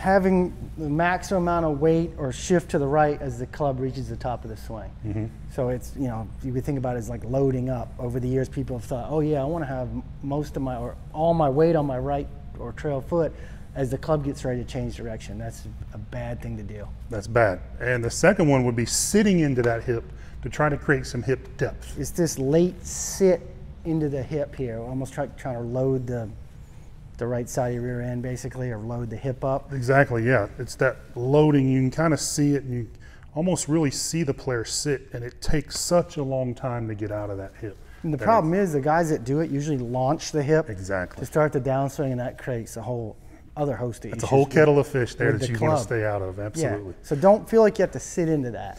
having the maximum amount of weight or shift to the right as the club reaches the top of the swing. Mm-hmm. So it's you know you would think about it as like loading up. Over the years, people have thought, oh yeah, I want to have most of my or all my weight on my right or trail foot as the club gets ready to change direction. That's a bad thing to do. That's bad. And the second one would be sitting into that hip to try to create some hip depth. It's this late sit into the hip here, almost try, trying to load the the right side of your rear end basically, or load the hip up. Exactly, yeah. It's that loading. You can kind of see it and you almost really see the player sit, and it takes such a long time to get out of that hip. And the that problem is the guys that do it usually launch the hip Exactly. to start the downswing, and that creates a whole other host of It's a whole with- kettle of fish there that the you want to stay out of. Yeah. Absolutely. So don't feel like you have to sit into that.